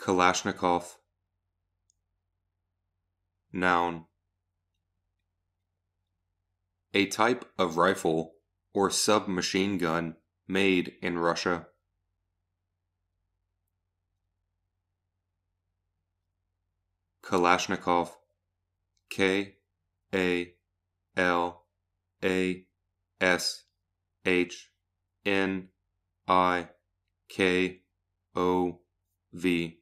Kalashnikov. Noun. A type of rifle or submachine gun made in Russia. Kalashnikov. K A L A S H N I K O V